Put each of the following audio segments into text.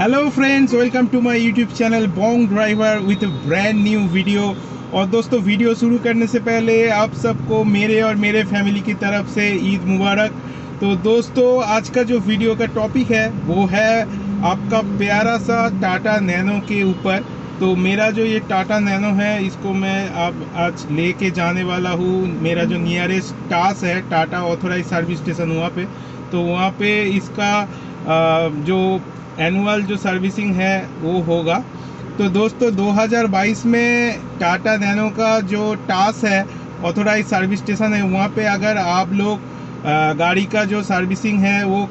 Hello friends welcome to my YouTube channel Bong driver with brand new video और दोस्तों video शुरू करने से पहले आप सबको मेरे और मेरे फैमिली की तरफ़ से ईद मुबारक। तो दोस्तों, आज का जो वीडियो का टॉपिक है, वो है आपका प्यारा सा टाटा नैनो के ऊपर। तो मेरा जो ये टाटा नैनो है, इसको मैं अब आज लेके जाने वाला हूँ। मेरा जो नियरेस्ट टास है, टाटा ऑथोराइज सर्विस स्टेशन वहाँ पे। तो वहाँ पे इसका जो एनुअल जो सर्विसिंग है, वो होगा। तो दोस्तों 2022 में टाटा नैनो का जो टास है ऑथोराइज सर्विस स्टेशन है, वहाँ पे अगर आप लोग गाड़ी का जो सर्विसिंग है, वो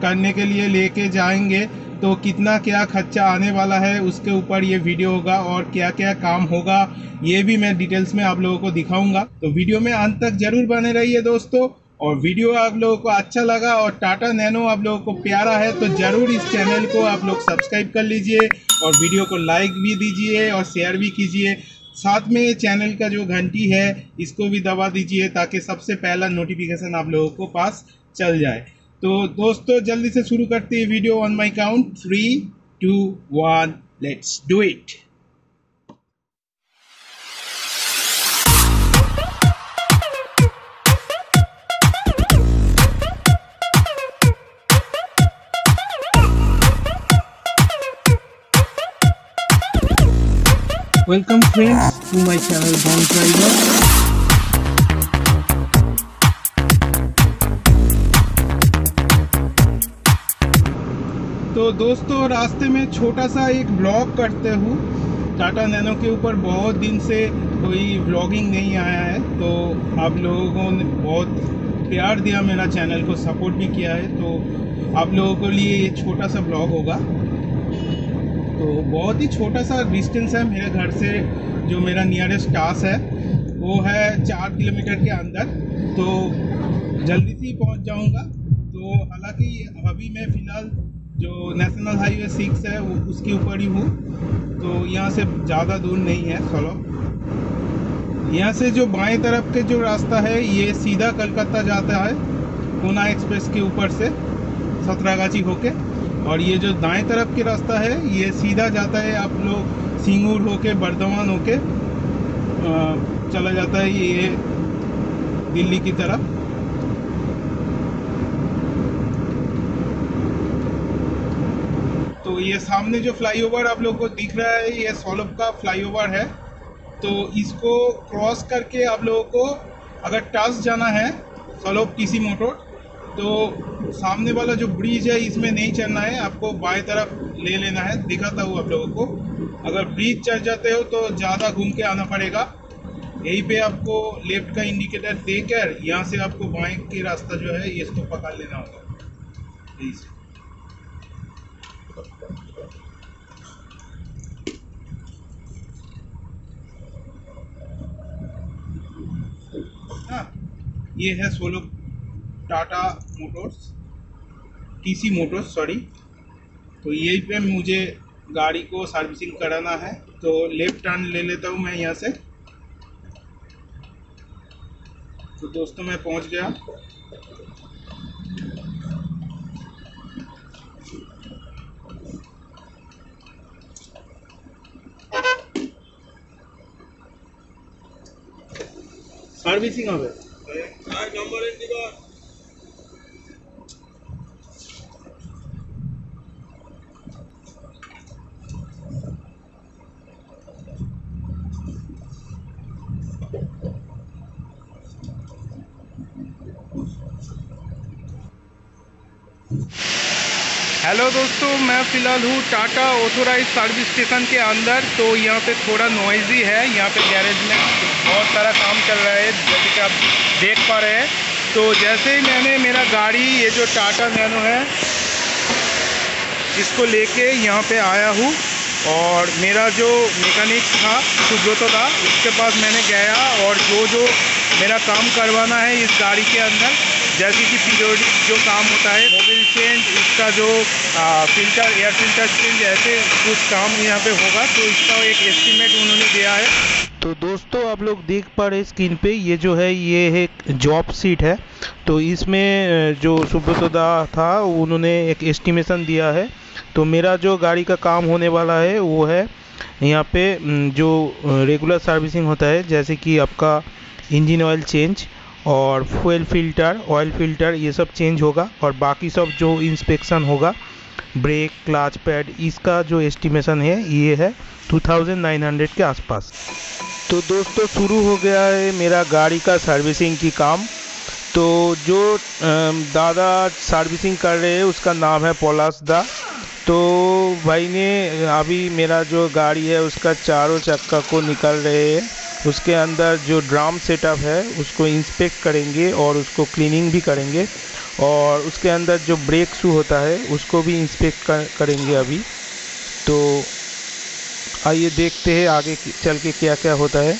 करने के लिए लेके जाएँगे तो कितना क्या खर्चा आने वाला है, उसके ऊपर ये वीडियो होगा और क्या क्या काम होगा, ये भी मैं डिटेल्स में आप लोगों को दिखाऊँगा। तो वीडियो में अंत तक ज़रूर बने रहिए दोस्तों। और वीडियो आप लोगों को अच्छा लगा और टाटा नैनो आप लोगों को प्यारा है तो ज़रूर इस चैनल को आप लोग सब्सक्राइब कर लीजिए और वीडियो को लाइक भी दीजिए और शेयर भी कीजिए। साथ में चैनल का जो घंटी है, इसको भी दबा दीजिए ताकि सबसे पहला नोटिफिकेशन आप लोगों को पास चल जाए। तो दोस्तों, जल्दी से शुरू करते हैं video on my count three two one let's do it Welcome, friends, to my channel Bond Driver. तो दोस्तों, रास्ते में छोटा सा एक ब्लॉग करते हूँ। टाटा नैनो के ऊपर बहुत दिन से कोई ब्लॉगिंग नहीं आया है। तो आप लोगों ने बहुत प्यार दिया मेरा चैनल को सपोर्ट भी किया है। तो आप लोगों के लिए ये छोटा सा ब्लॉग होगा। तो बहुत ही छोटा सा डिस्टेंस है मेरे घर से, जो मेरा नियरेस्ट टास है, वो है चार किलोमीटर के अंदर। तो जल्दी से ही पहुँच जाऊँगा। तो हालाँकि अभी मैं फ़िलहाल जो नेशनल हाईवे सिक्स है, वो उसके ऊपर ही हूँ। तो यहाँ से ज़्यादा दूर नहीं है सोलो यहाँ से जो बाएँ तरफ़ के जो रास्ता है, ये सीधा कलकत्ता जाता है, पूना एक्सप्रेस के ऊपर से सतरागाची होके। और ये जो दाएँ तरफ़ के रास्ता है, ये सीधा जाता है आप लोग सिंगूर होके बर्धमान होके चला जाता है ये दिल्ली की तरफ़। तो ये सामने जो फ्लाईओवर आप लोग को दिख रहा है, ये सोलभ का फ्लाईओवर है। तो इसको क्रॉस करके आप लोगों को अगर टास जाना है, सोलभ टीसी मोटर तो सामने वाला जो ब्रिज है, इसमें नहीं चढ़ना है। आपको बाएँ तरफ़ ले लेना है। दिखाता हूँ आप लोगों को। अगर ब्रिज चढ़ जाते हो तो ज़्यादा घूम के आना पड़ेगा। यहीं पे आपको लेफ़्ट का इंडिकेटर देकर, यहाँ से आपको बाएँ के रास्ता जो है, इसको पकड़ लेना होगा। प्लीज़ हाँ ये है solo Tata Motors TC Motors sorry तो यहीं पे मुझे गाड़ी को सर्विसिंग कराना है तो लेफ्ट टर्न ले लेता हूँ मैं यहाँ से तो दोस्तों मैं पहुँच गया সার্ভিসিং হবে हेलो दोस्तों, मैं फ़िलहाल हूँ टाटा ऑथोराइज सर्विस स्टेशन के अंदर। तो यहाँ पे थोड़ा नॉइजी है, यहाँ पे गैरेज में बहुत सारा काम चल रहा है, जैसे कि आप देख पा रहे हैं। तो जैसे ही मैंने मेरा गाड़ी, ये जो टाटा नैनो है, इसको लेके यहाँ पे आया हूँ। और मेरा जो मैकेनिक था, सुब्रतो था उसके पास मैंने गया और जो जो मेरा काम करवाना है इस गाड़ी के अंदर जैसे कि पीरियोडिक जो काम होता है मोबिल चेंज इसका जो फ़िल्टर एयर फ़िल्टर चेंज ऐसे कुछ काम यहाँ पे होगा तो इसका एक एस्टीमेट उन्होंने दिया है। तो दोस्तों, आप लोग देख पा रहे स्क्रीन पे, ये जो है, ये एक जॉब सीट है। तो इसमें जो सुब्रतदा था, उन्होंने एक एस्टिमेशन दिया है। तो मेरा जो गाड़ी का काम होने वाला है, वो है यहाँ पे जो रेगुलर सर्विसिंग होता है, जैसे कि आपका इंजन ऑयल चेंज और फ्यूल फ़िल्टर ऑयल फ़िल्टर ये सब चेंज होगा और बाकी सब जो इंस्पेक्शन होगा ब्रेक क्लाच पैड इसका जो एस्टिमेशन है, ये है 2900 के आसपास। तो दोस्तों, शुरू हो गया है मेरा गाड़ी का सर्विसिंग की काम। तो जो दादा सर्विसिंग कर रहे हैं, उसका नाम है पोलास दा। तो भाई ने, अभी मेरा जो गाड़ी है, उसका चारों चक्का को निकल रहे हैं। उसके अंदर जो ड्राम सेटअप है उसको इंस्पेक्ट करेंगे और उसको क्लीनिंग भी करेंगे। और उसके अंदर जो ब्रेक शू होता है उसको भी इंस्पेक्ट कर, करेंगे अभी। तो आइए देखते हैं आगे चल के क्या क्या होता है।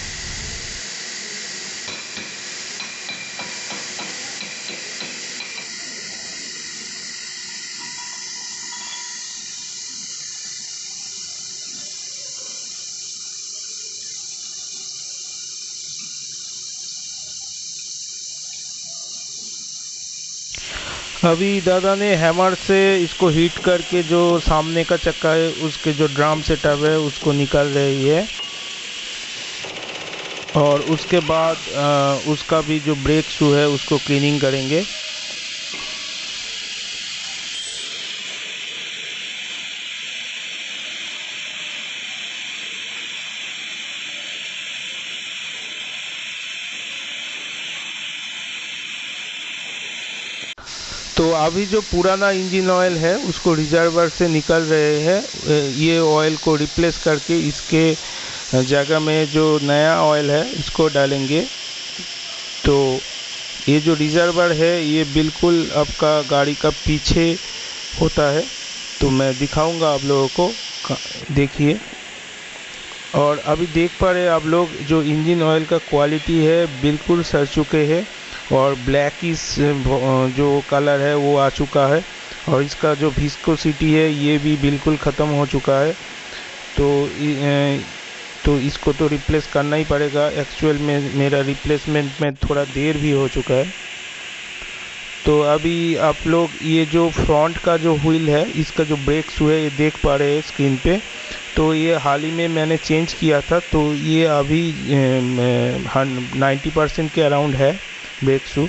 अभी दादा ने हैमर से इसको हीट करके जो सामने का चक्का है उसके जो ड्राम सेटअप है उसको निकाल रही है। और उसके बाद आ, उसका भी जो ब्रेक शू है उसको क्लीनिंग करेंगे। तो अभी जो पुराना इंजन ऑयल है, उसको रिजर्वर से निकल रहे हैं। ये ऑयल को रिप्लेस करके इसके जगह में जो नया ऑयल है, इसको डालेंगे। तो ये जो रिजर्वर है, ये बिल्कुल आपका गाड़ी का पीछे होता है। तो मैं दिखाऊँगा आप लोगों को देखिए। और अभी देख पा रहे आप लोग, जो इंजन ऑयल का क्वालिटी है, बिल्कुल सर चुके हैं। और ब्लैक इस जो कलर है, वो आ चुका है। और इसका जो विस्कोसिटी है, ये भी बिल्कुल ख़त्म हो चुका है। तो तो इसको तो रिप्लेस करना ही पड़ेगा। एक्चुअल में मेरा रिप्लेसमेंट में थोड़ा देर भी हो चुका है। तो अभी आप लोग ये जो फ्रंट का जो व्हील है, इसका जो ब्रेक शू है ये देख पा रहे हैं स्क्रीन पे। तो ये हाल ही में मैंने चेंज किया था तो ये अभी नाइन्टी परसेंट के अराउंड है। ब्रेक शू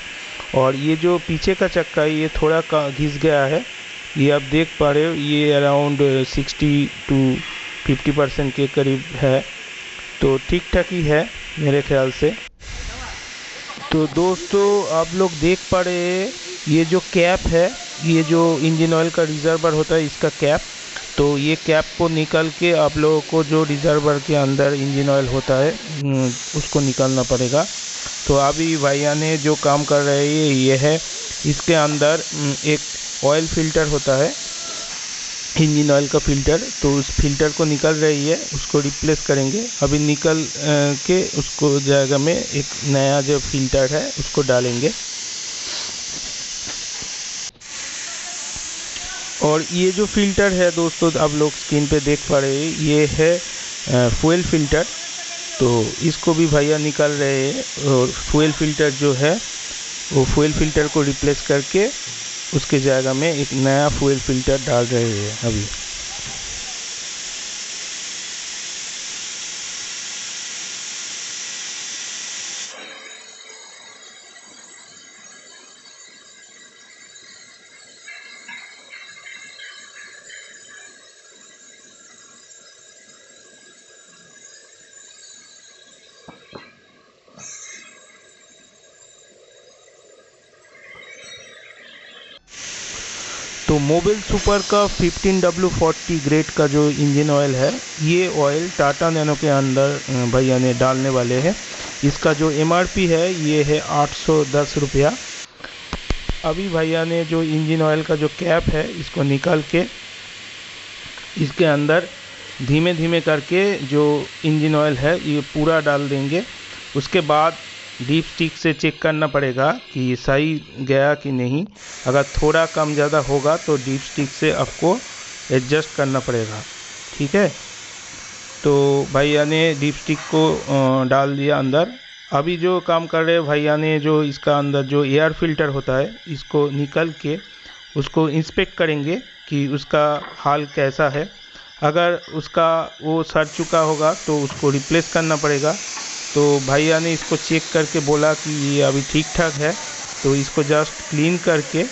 और ये जो पीछे का चक्का है, ये थोड़ा घिस गया है। ये आप देख पा रहे हो, ये around sixty two fifty percent के करीब है। तो ठीक ठाक ही है मेरे ख्याल से। तो दोस्तों, आप लोग देख पा रहे ये जो कैप है, ये जो इंजन ऑयल का रिजर्वर होता है, इसका कैप तो ये कैप को निकल के आप लोगों को जो रिजर्वर के अंदर इंजन ऑयल होता है उसको निकालना पड़ेगा। तो अभी भैया ने जो काम कर रहे हैं, ये है। इसके अंदर एक ऑयल फ़िल्टर होता है। इंजन ऑयल का फ़िल्टर तो उस फ़िल्टर को निकल रही है, उसको रिप्लेस करेंगे। अभी निकल के उसको जगह में एक नया जो फ़िल्टर है, उसको डालेंगे। और ये जो फ़िल्टर है दोस्तों, आप लोग स्क्रीन पे देख पा रहे हैं, ये है फुएल फ़िल्टर तो इसको भी भैया निकाल रहे हैं और फ्यूल फ़िल्टर जो है, वो फ्यूल फ़िल्टर को रिप्लेस करके उसके जगह में एक नया फ्यूल फ़िल्टर डाल रहे हैं अभी। तो मोबिल सुपर का 15W40 ग्रेड का जो इंजन ऑयल है, ये ऑयल टाटा नैनो के अंदर भैया ने डालने वाले हैं। इसका जो एमआरपी है, ये है आठ सौ दस रुपया। अभी भैया ने जो इंजन ऑयल का जो कैप है, इसको निकाल के, इसके अंदर धीमे धीमे करके जो इंजन ऑयल है, ये पूरा डाल देंगे। उसके बाद डीप स्टिक से चेक करना पड़ेगा कि सही गया कि नहीं। अगर थोड़ा कम ज़्यादा होगा तो डीप स्टिक से आपको एडजस्ट करना पड़ेगा। ठीक है? तो भैया ने डीप स्टिक को डाल दिया अंदर। अभी जो काम कर रहे भैया ने जो इसका अंदर जो एयर फ़िल्टर होता है, इसको निकल के उसको इंस्पेक्ट करेंगे कि उसका हाल कैसा है। अगर उसका वो सड़ चुका होगा तो उसको रिप्लेस करना पड़ेगा। तो भैया ने इसको चेक करके बोला कि ये अभी ठीक ठाक है। तो इसको जस्ट क्लीन करके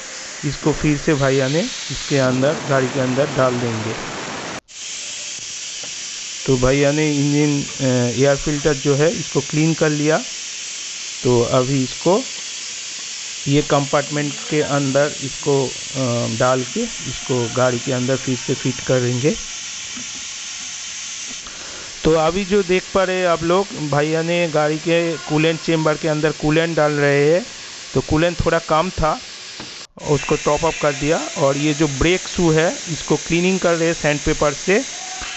इसको फिर से भैया ने इसके अंदर, गाड़ी के अंदर डाल देंगे। तो भैया ने इंजन एयर फ़िल्टर जो है, इसको क्लीन कर लिया। तो अभी इसको ये कंपार्टमेंट के अंदर इसको डाल के इसको गाड़ी के अंदर फिर से फिट करेंगे। तो अभी जो देख पा रहे आप लोग, भैया ने गाड़ी के कूलेंट चेम्बर के अंदर कूलेंट डाल रहे हैं। तो कूलेंट थोड़ा कम था, उसको टॉप अप कर दिया और ये जो ब्रेक शू है, इसको क्लीनिंग कर रहे हैं सैंड पेपर से।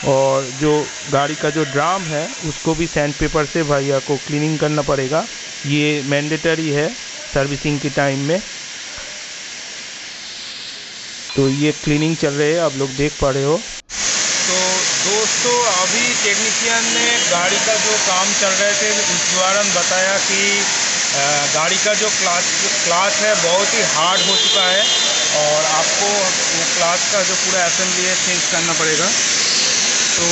और जो गाड़ी का जो ड्राम है, उसको भी सैंड पेपर से भैया को क्लीनिंग करना पड़ेगा। ये मैंडेटरी है सर्विसिंग के टाइम में। तो ये क्लीनिंग चल रही है, आप लोग देख पा रहे हो। दोस्तों अभी टेक्नीशियन ने गाड़ी का जो काम चल रहे थे, उस दौरान बताया कि गाड़ी का जो क्लास क्लास है, बहुत ही हार्ड हो चुका है और आपको वो क्लास का जो पूरा असेंबली है चेंज करना पड़ेगा। तो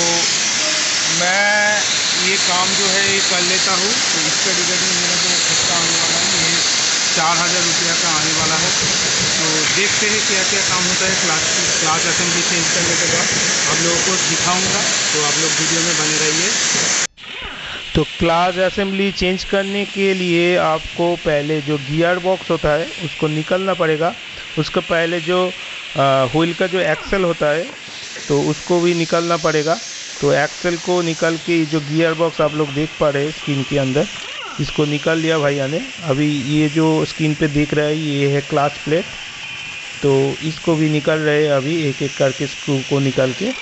मैं ये काम जो है, ये कर लेता हूँ। तो इसके रिगार्डिंग मेरा जो खर्चा आने वाला है, ये चार हज़ार रुपया का आने वाला है। तो देखते हैं क्या क्या काम होता है। क्लास क्लास असेंबली चेंज करने के बाद आप लोगों को दिखाऊँगा। तो आप लोग वीडियो में बने रहिए। तो क्लास असेंबली चेंज करने के लिए आपको पहले जो गियर बॉक्स होता है, उसको निकलना पड़ेगा। उसके पहले जो व्हील का जो एक्सल होता है तो उसको भी निकलना पड़ेगा। तो एक्सल को निकल के जो गियर बॉक्स आप लोग देख पा रहे हैं स्क्रीन के अंदर। इसको निकाल लिया भैया ने। अभी ये जो स्क्रीन पे देख रहा है, ये है क्लास प्लेट तो इसको भी निकाल रहे हैं अभी एक एक करके स्क्रू को निकाल के।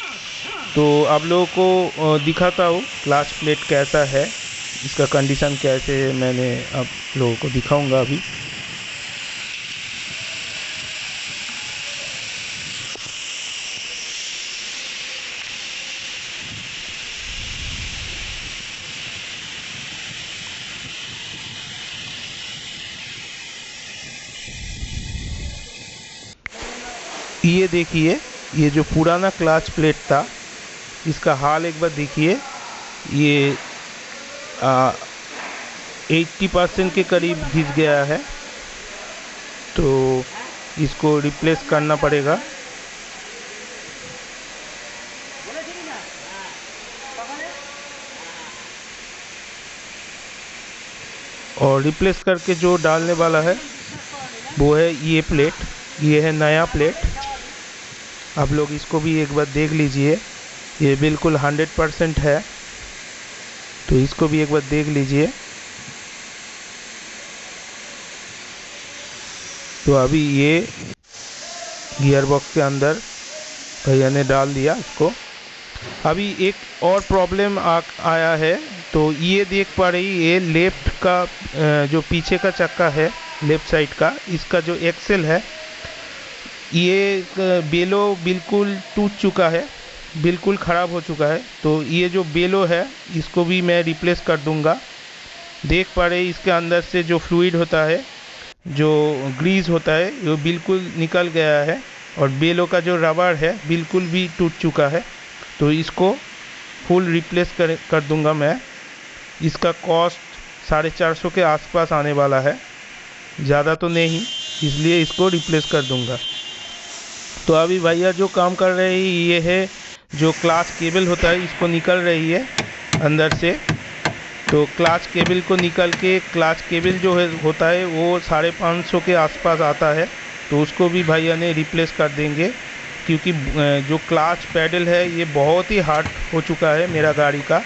तो आप लोगों को दिखाता हूँ क्लास प्लेट कैसा है, इसका कंडीशन कैसे है, मैंने आप लोगों को दिखाऊँगा अभी। ये देखिए, ये जो पुराना क्लाच प्लेट था, इसका हाल एक बार देखिए, ये एट्टी परसेंट के करीब घिस गया है तो इसको रिप्लेस करना पड़ेगा। और रिप्लेस करके जो डालने वाला है, वो है ये प्लेट, ये है नया प्लेट। आप लोग इसको भी एक बार देख लीजिए। ये बिल्कुल हंड्रेड परसेंट है। तो इसको भी एक बार देख लीजिए। तो अभी ये गियर बॉक्स के अंदर भैया ने डाल दिया इसको। अभी एक और प्रॉब्लम आया है। तो ये देख पा रही, ये लेफ़्ट का जो पीछे का चक्का है, लेफ़्ट साइड का, इसका जो एक्सेल है ये बेलो बिल्कुल टूट चुका है, बिल्कुल ख़राब हो चुका है। तो ये जो बेलो है, इसको भी मैं रिप्लेस कर दूँगा। देख पा रहे इसके अंदर से जो फ्लूड होता है, जो ग्रीस होता है, वो बिल्कुल निकल गया है और बेलो का जो रबर है, बिल्कुल भी टूट चुका है। तो इसको फुल रिप्लेस कर कर दूँगा मैं। इसका कॉस्ट साढ़े चार सौ के आसपास आने वाला है। ज़्यादा तो नहीं, इसलिए इसको रिप्लेस कर दूँगा। तो अभी भैया जो काम कर रहे हैं, ये है, जो क्लास केबल होता है, इसको निकल रही है अंदर से। तो क्लास केबल को निकल के क्लास केबल जो है, होता है, वो साढ़े पाँच सौ के आसपास आता है। तो उसको भी भैया ने रिप्लेस कर देंगे, क्योंकि जो क्लाच पैडल है, ये बहुत ही हार्ड हो चुका है मेरा गाड़ी का।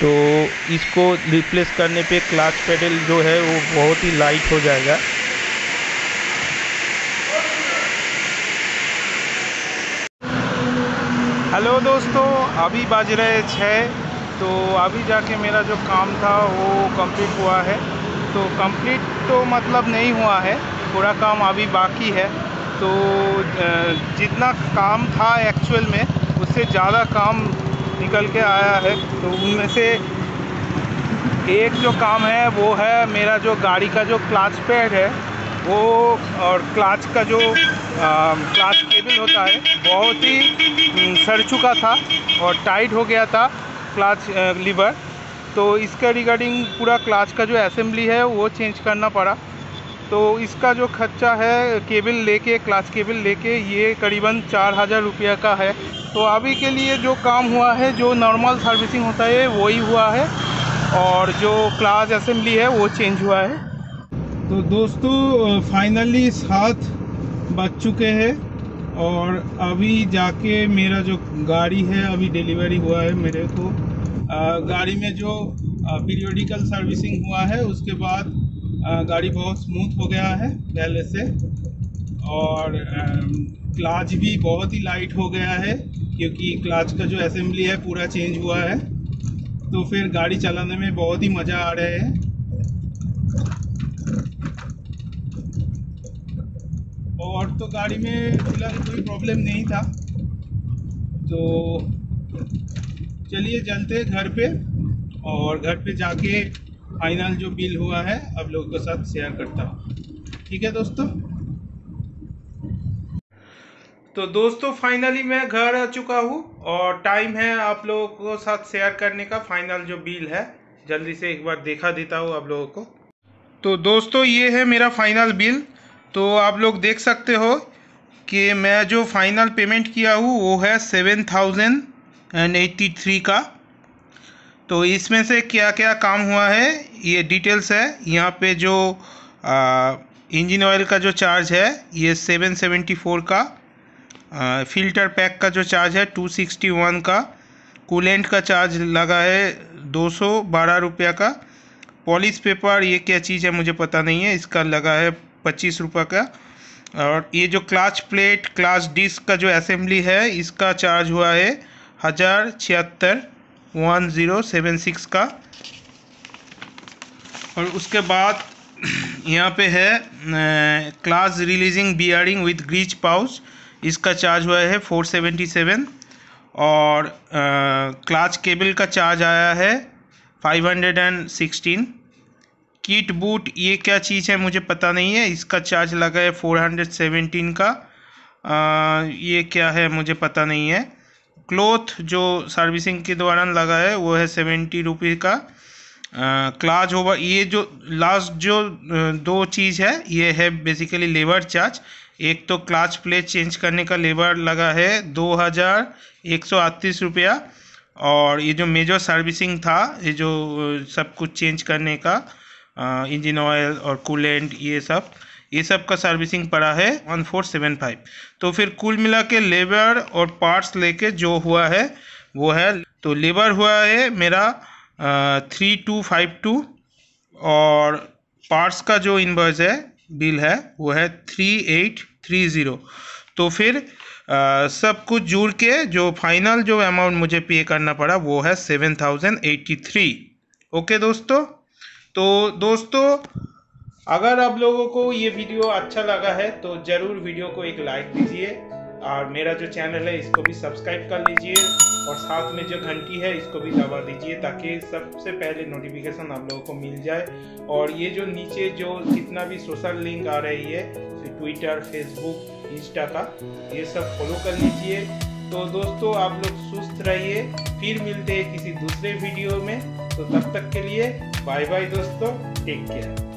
तो इसको रिप्लेस करने पे क्लाच पैडल जो है, वो बहुत ही लाइट हो जाएगा हेलो दोस्तों, अभी बज रहे छः तो अभी जाके मेरा जो काम था वो कंप्लीट हुआ है। तो कंप्लीट तो मतलब नहीं हुआ है, पूरा काम अभी बाकी है। तो जितना काम था एक्चुअल में, उससे ज़्यादा काम निकल के आया है। तो उनमें से एक जो काम है, वो है मेरा जो गाड़ी का जो क्लाच पैड है वो और क्लाच का जो क्लाच केबल होता है, बहुत ही सड़ चुका था और टाइट हो गया था क्लाच लीवर। तो इसका रिगार्डिंग पूरा क्लाच का जो असेंबली है, वो चेंज करना पड़ा। तो इसका जो खर्चा है, केबल लेके, क्लाच केबल लेके, ये करीबन चार हज़ार रुपये का है। तो अभी के लिए जो काम हुआ है, जो नॉर्मल सर्विसिंग होता है, वही हुआ है। और जो क्लास असेंबली है, वो चेंज हुआ है। तो दोस्तों फाइनली सात बज चुके हैं और अभी जाके मेरा जो गाड़ी है अभी डिलीवरी हुआ है मेरे को। आ, गाड़ी में जो पीरियोडिकल सर्विसिंग हुआ है उसके बाद गाड़ी बहुत स्मूथ हो गया है पहले से। और क्लाच भी बहुत ही लाइट हो गया है क्योंकि क्लाच का जो असेंबली है पूरा चेंज हुआ है। तो फिर गाड़ी चलाने में बहुत ही मज़ा आ रहा है। और तो गाड़ी में फ़िलहाल कोई प्रॉब्लम नहीं था। तो चलिए चलते घर पे और घर पे जाके फाइनल जो बिल हुआ है, आप लोगों के साथ शेयर करता हूँ। ठीक है दोस्तों? तो दोस्तों फाइनली मैं घर आ चुका हूँ और टाइम है आप लोगों को साथ शेयर करने का फाइनल जो बिल है, जल्दी से एक बार देखा देता हूँ आप लोगों को। तो दोस्तों, ये है मेरा फाइनल बिल तो आप लोग देख सकते हो कि मैं जो फाइनल पेमेंट किया हूँ वो है seven thousand and eighty three का। तो इसमें से क्या क्या काम हुआ है ये डिटेल्स है। यहाँ पे जो इंजन ऑयल का जो चार्ज है ये सेवन सेवेंटी फोर का। आ, फ़िल्टर पैक का जो चार्ज है टू सिक्सटी वन का। कूलेंट का चार्ज लगा है दो सौ बारह रुपया का। पॉलिश पेपर ये क्या चीज़ है मुझे पता नहीं है। इसका लगा है पच्चीस रुपये का। और ये जो क्लाच प्लेट, क्लास डिस्क का जो असेंबली है, इसका चार्ज हुआ है हज़ार छिहत्तर वन ज़ीरो सेवन सिक्स का। और उसके बाद यहाँ पे है clutch releasing bearing with grease pouch, इसका चार्ज हुआ है फोर सेवेंटी सेवन। और क्लाच केबल का चार्ज आया है five hundred and sixteen. Kit boot ये क्या चीज़ है मुझे पता नहीं है। इसका चार्ज लगा है फोर हंड्रेड सेवेंटीन का। आ, ये क्या है मुझे पता नहीं है। क्लोथ जो सर्विसिंग के दौरान लगा है वो है सेवेंटी रुपये का। क्लाज होगा ये जो लास्ट जो दो चीज़ है ये है बेसिकली लेबर चार्ज एक तो क्लाच प्लेट चेंज करने का लेबर लगा है दो हज़ार एक सौ अड़तीस रुपया। और ये जो मेजर सर्विसिंग था ये जो सब कुछ चेंज करने का इंजन ऑयल और कूलेंट ये सब। ये सब का सर्विसिंग पड़ा है वन फोर सेवन फाइव। तो फिर कुल मिला के लेबर और पार्ट्स लेके जो हुआ है वो है तो लेबर हुआ है मेरा थ्री टू फाइव टू और पार्ट्स का जो इन्वर्स है बिल है वो है थ्री एट थ्री ज़ीरो। तो फिर आ, सब कुछ जुड़ के जो फाइनल जो अमाउंट मुझे पे करना पड़ा वो है seven thousand eighty three. Okay दोस्तों? तो दोस्तों, अगर आप लोगों को ये वीडियो अच्छा लगा है तो ज़रूर वीडियो को एक लाइक दीजिए और मेरा जो चैनल है, इसको भी सब्सक्राइब कर लीजिए और साथ में जो घंटी है, इसको भी दबा दीजिए ताकि सबसे पहले नोटिफिकेशन आप लोगों को मिल जाए। और ये जो नीचे जो जितना भी सोशल लिंक आ रही है ट्विटर फेसबुक इंस्टा का, ये सब फॉलो कर लीजिए। तो दोस्तों, आप लोग सुस्त रहिए, फिर मिलते हैं किसी दूसरे वीडियो में। तो तब तक के लिए বাই বাই দোস্ত টেক কেয়ার